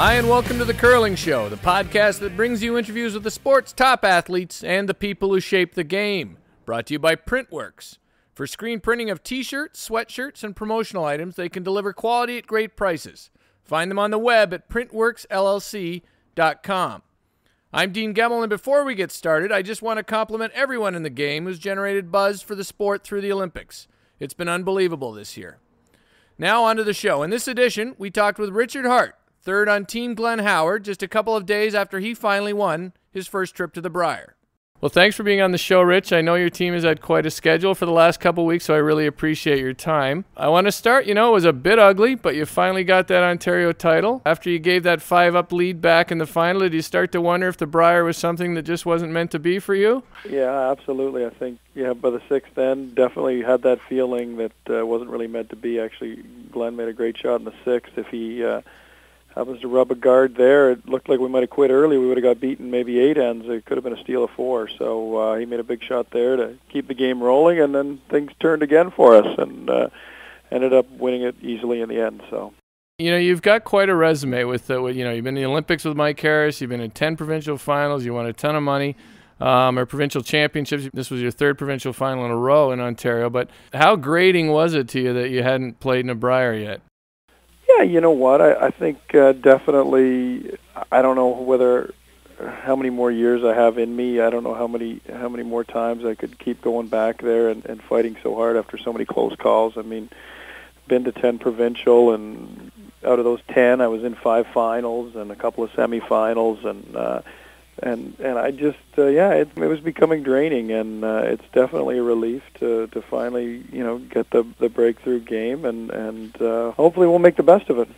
Hi, and welcome to The Curling Show, the podcast that brings you interviews with the sport's top athletes and the people who shape the game. Brought to you by Printworks. For screen printing of t shirts, sweatshirts, and promotional items, they can deliver quality at great prices. Find them on the web at printworksllc.com. I'm Dean Gemmell, and before we get started, I just want to compliment everyone in the game who's generated buzz for the sport through the Olympics. It's been unbelievable this year. Now, on to the show. In this edition, we talked with Richard Hart, third on Team Glenn Howard, just a couple of days after he finally won his first trip to the Brier. Well, thanks for being on the show, Rich. I know your team has had quite a schedule for the last couple weeks, so I really appreciate your time. I want to start, you know, it was a bit ugly, but you finally got that Ontario title. After you gave that five up lead back in the final, did you start to wonder if the Brier was something that just wasn't meant to be for you? Yeah, absolutely. I think, yeah, by the sixth end, definitely had that feeling that uh, wasn't really meant to be. Actually, Glenn made a great shot in the sixth. If he, uh, happens to rub a guard there. It looked like we might have quit early. We would have got beaten maybe eight ends. It could have been a steal of four. So uh, he made a big shot there to keep the game rolling, and then things turned again for us, and uh, ended up winning it easily in the end. So. You know, you've got quite a resume with, uh, you know, you've been in the Olympics with Mike Harris. You've been in 10 provincial finals. You won a ton of money. Um, or provincial championships. This was your third provincial final in a row in Ontario. But how grating was it to you that you hadn't played in a Brier yet? You know what? I, I think uh, definitely. I don't know whether how many more years I have in me. I don't know how many how many more times I could keep going back there and, and fighting so hard after so many close calls. I mean, been to ten provincial, and out of those ten, I was in five finals and a couple of semifinals, and uh, and and I just uh, yeah, it, it was becoming draining, and uh, it's definitely a relief to to finally you know get the the breakthrough game, and and uh, hopefully we'll make the best of it.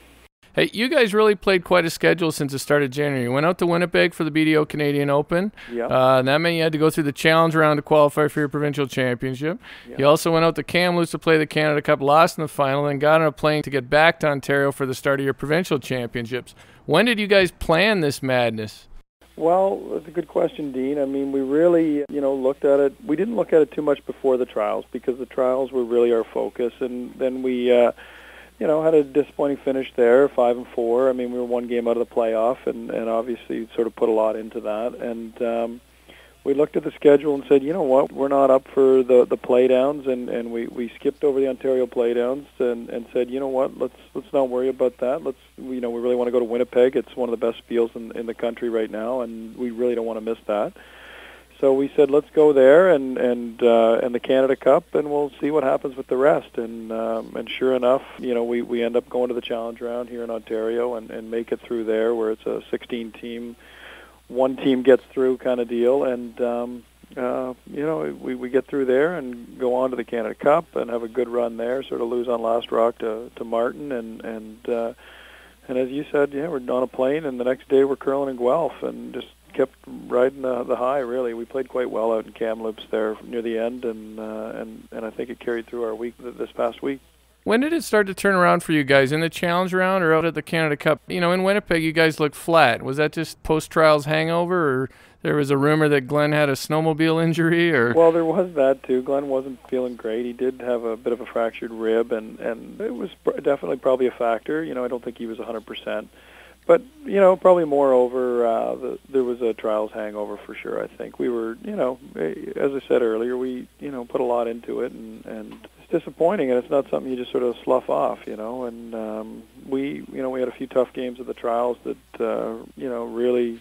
Hey, you guys really played quite a schedule since the start of January. You went out to Winnipeg for the BDO Canadian Open. Yeah. Uh, that meant you had to go through the challenge round to qualify for your provincial championship. Yeah. You also went out to Kamloops to play the Canada Cup, lost in the final, and got on a plane to get back to Ontario for the start of your provincial championships. When did you guys plan this madness? Well, that's a good question, Dean. I mean, we really, you know, looked at it. We didn't look at it too much before the trials because the trials were really our focus, and then we, uh, you know, had a disappointing finish there, five and four. I mean, we were one game out of the playoff, and and obviously sort of put a lot into that, and. um we looked at the schedule and said, you know what, we're not up for the the playdowns, and and we we skipped over the Ontario playdowns and and said, you know what, let's let's not worry about that. Let's you know we really want to go to Winnipeg. It's one of the best fields in in the country right now, and we really don't want to miss that. So we said, let's go there and and uh, and the Canada Cup, and we'll see what happens with the rest. And um, and sure enough, you know, we we end up going to the challenge round here in Ontario and and make it through there, where it's a 16 team one team gets through kind of deal, and um, uh, you know we we get through there and go on to the Canada Cup and have a good run there. Sort of lose on last rock to to Martin, and and uh, and as you said, yeah, we're on a plane, and the next day we're curling in Guelph, and just kept riding the, the high. Really, we played quite well out in Kamloops there near the end, and uh, and and I think it carried through our week this past week. When did it start to turn around for you guys? In the challenge round or out at the Canada Cup? You know, in Winnipeg, you guys looked flat. Was that just post trials hangover, or there was a rumor that Glenn had a snowmobile injury? Or well, there was that too. Glenn wasn't feeling great. He did have a bit of a fractured rib, and and it was definitely probably a factor. You know, I don't think he was 100 percent. But you know, probably moreover, uh, the, there was a trials hangover for sure. I think we were, you know, as I said earlier, we you know put a lot into it, and and disappointing, and it's not something you just sort of slough off, you know. And um, we, you know, we had a few tough games at the trials that, uh, you know, really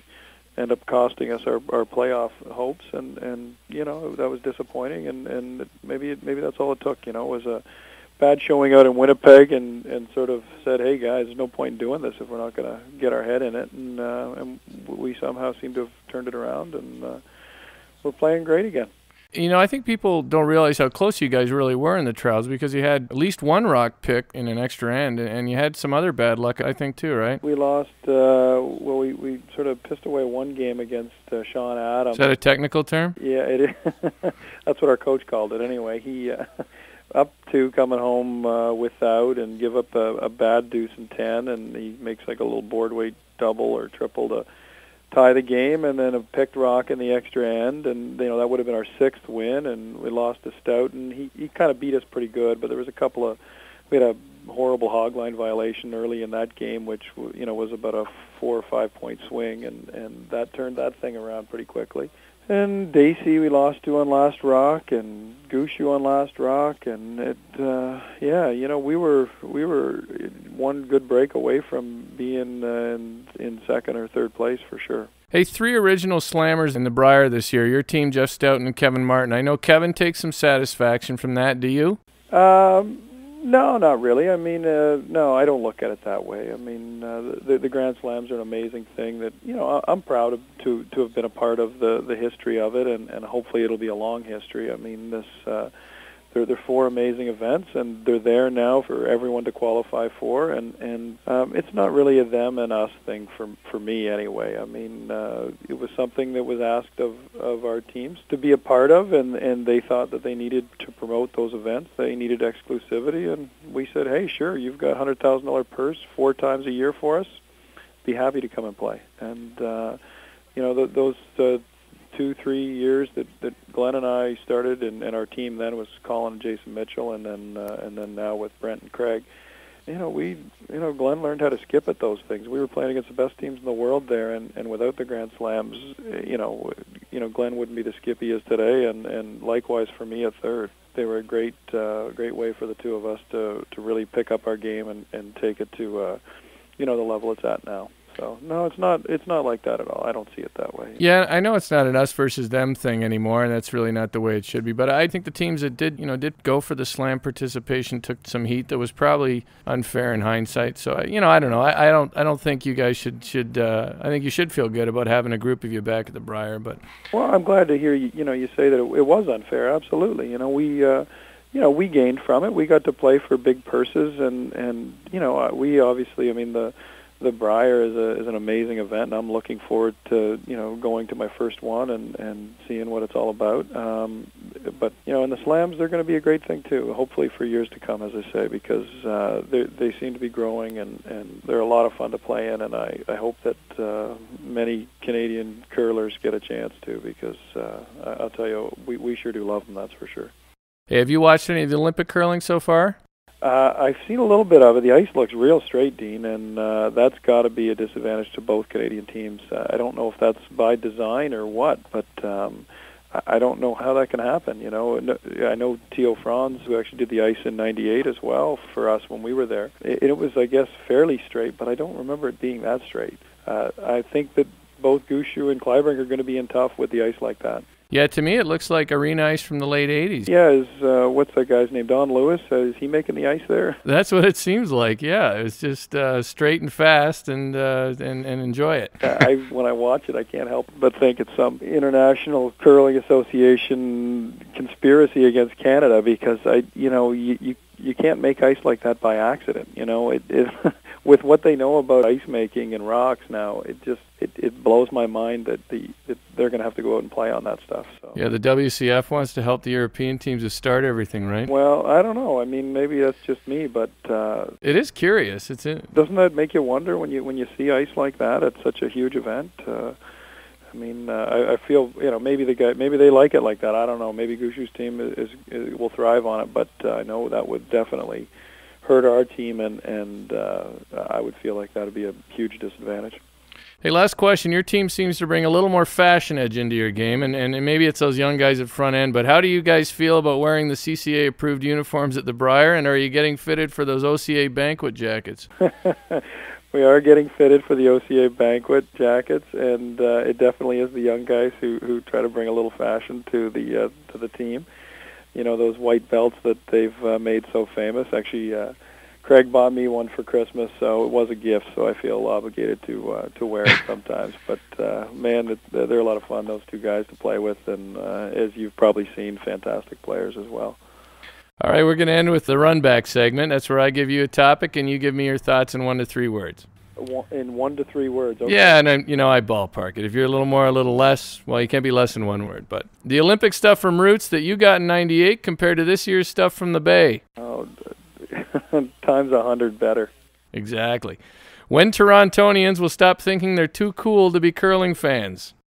end up costing us our, our playoff hopes, and and you know that was disappointing, and and maybe maybe that's all it took, you know, was a bad showing out in Winnipeg, and and sort of said, hey guys, there's no point in doing this if we're not going to get our head in it, and uh, and we somehow seem to have turned it around, and uh, we're playing great again. You know, I think people don't realize how close you guys really were in the trials because you had at least one rock pick in an extra end, and you had some other bad luck, I think, too, right? We lost. Uh, well, we we sort of pissed away one game against uh, Shawn Adams. Is that a technical term? Yeah, it is. That's what our coach called it. Anyway, he uh, up to coming home uh, without and give up a, a bad deuce and ten, and he makes like a little board weight double or triple to tie the game, and then a picked rock in the extra end, and you know that would have been our sixth win, and we lost to Stout, and he he kind of beat us pretty good, but there was a couple of we had a horrible hog line violation early in that game, which you know was about a four or five point swing, and and that turned that thing around pretty quickly. And Dacey we lost to on last rock, and Gushue on last rock, and it uh, yeah, you know we were we were one good break away from being uh, in, in second or third place for sure. Hey, three original slammers in the Brier this year. Your team, Jeff Stoughton and Kevin Martin. I know Kevin takes some satisfaction from that. Do you? Um, no, not really. I mean, uh, no, I don't look at it that way. I mean, uh, the, the Grand Slams are an amazing thing that you know I'm proud of, to to have been a part of the the history of it, and and hopefully it'll be a long history. I mean, this. Uh, they're, they're four amazing events, and they're there now for everyone to qualify for. And and um, it's not really a them and us thing for for me anyway. I mean, uh, it was something that was asked of of our teams to be a part of, and and they thought that they needed to promote those events. They needed exclusivity, and we said, hey, sure, you've got a hundred thousand dollar purse four times a year for us. Be happy to come and play. And uh, you know, the, those uh, two, three years that, that Glenn and I started, and, and our team then was Colin and Jason Mitchell, and then uh, and then now with Brent and Craig. You know, we, you know, Glenn learned how to skip at those things. We were playing against the best teams in the world there, and and without the Grand Slams, you know, you know, Glenn wouldn't be the skip he is today, and and likewise for me at third. They were a great, uh, great way for the two of us to to really pick up our game and and take it to, uh, you know, the level it's at now. So no, it's not. It's not like that at all. I don't see it that way. Yeah, I know it's not an us versus them thing anymore, and that's really not the way it should be. But I think the teams that did, you know, did go for the slam participation took some heat that was probably unfair in hindsight. So you know, I don't know. I, I don't. I don't think you guys should should. Uh, I think you should feel good about having a group of you back at the Brier. But well, I'm glad to hear you. You know, you say that it, it was unfair. Absolutely. You know, we. Uh, you know, we gained from it. We got to play for big purses, and and you know, uh, we obviously. I mean, the the Brier is a is an amazing event, and I'm looking forward to you know going to my first one and and seeing what it's all about. Um, but you know, in the slams, they're going to be a great thing too. Hopefully for years to come, as I say, because uh, they they seem to be growing and and they're a lot of fun to play in, and I I hope that uh, many Canadian curlers get a chance to because uh, I'll tell you, we we sure do love them. That's for sure. Hey, have you watched any of the Olympic curling so far? Uh, I've seen a little bit of it. The ice looks real straight, Dean, and uh, that's got to be a disadvantage to both Canadian teams. Uh, I don't know if that's by design or what, but um, I don't know how that can happen. You know, I know Theo Franz, who actually did the ice in '98 as well for us when we were there. It, it was, I guess, fairly straight, but I don't remember it being that straight. Uh, I think that both Gushue and Kleibrink are going to be in tough with the ice like that. Yeah, to me it looks like arena ice from the late '80s. Yeah, is uh, what's that guy's name? Don Lewis. Uh, is he making the ice there? That's what it seems like. Yeah, it's just uh, straight and fast, and uh, and and enjoy it. I when I watch it, I can't help but think it's some international curling association conspiracy against Canada because I, you know, you you you can't make ice like that by accident. You know, it, it with what they know about ice making and rocks now, it just it, it blows my mind that the that they're going to have to go out and play on that stuff. So yeah, the WCF wants to help the European teams to start everything, right? Well, I don't know. I mean, maybe that's just me, but uh, it is curious. It's in... doesn't that make you wonder when you when you see ice like that at such a huge event? Uh, I mean, uh, I, I feel you know maybe the guy maybe they like it like that. I don't know. Maybe Gushue's team is, is, is will thrive on it, but uh, I know that would definitely hurt our team, and and uh, I would feel like that would be a huge disadvantage. Hey, last question. Your team seems to bring a little more fashion edge into your game, and, and maybe it's those young guys at front end, but how do you guys feel about wearing the CCA approved uniforms at the Brier, and are you getting fitted for those OCA banquet jackets? we are getting fitted for the OCA banquet jackets, and uh, it definitely is the young guys who who try to bring a little fashion to the uh, to the team. You know those white belts that they've uh, made so famous. Actually, uh, Craig bought me one for Christmas, so it was a gift. So I feel obligated to uh, to wear it sometimes. but uh, man, they're a lot of fun. Those two guys to play with, and uh, as you've probably seen, fantastic players as well. All right, we're going to end with the run back segment. That's where I give you a topic and you give me your thoughts in one to three words. In one to three words. Okay. Yeah, and I, you know I ballpark it. If you're a little more, a little less, well, you can't be less than one word. But the Olympic stuff from Roots that you got in '98 compared to this year's stuff from the Bay. Oh, times a hundred better. Exactly. When Torontonians will stop thinking they're too cool to be curling fans.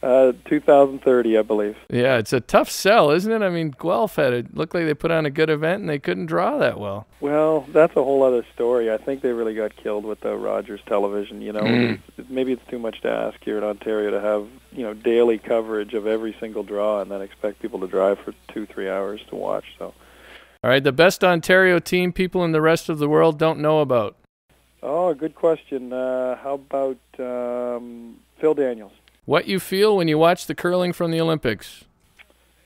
Uh, 2030, I believe. Yeah, it's a tough sell, isn't it? I mean, Guelph had it looked like they put on a good event and they couldn't draw that well. Well, that's a whole other story. I think they really got killed with the Rogers television. You know, Mm. It's- maybe it's too much to ask here in Ontario to have you know daily coverage of every single draw and then expect people to drive for two, three hours to watch. So, All right, the best Ontario team people in the rest of the world don't know about. oh, good question. Uh, how about um, Phil Daniels? What you feel when you watch the curling from the Olympics.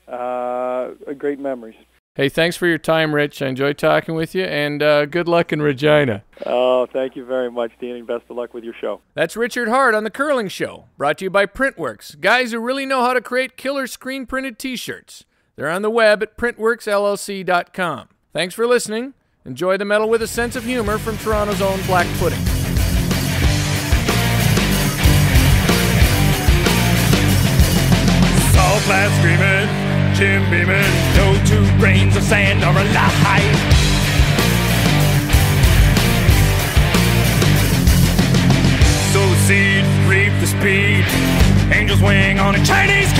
Uh, great memories. Hey, thanks for your time, Rich. I enjoyed talking with you, and uh, good luck in Regina. Oh, thank you very much, Dean, and best of luck with your show. That's Richard Hart on The Curling Show, brought to you by Printworks, guys who really know how to create killer screen printed t shirts. They're on the web at printworksllc.com. Thanks for listening. Enjoy the metal with a sense of humor from Toronto's own Black Pudding. Saul Platt screaming, Jim beaming, no two grains of sand are alike. Sow the seed, reap the speed, angels wing on a Chinese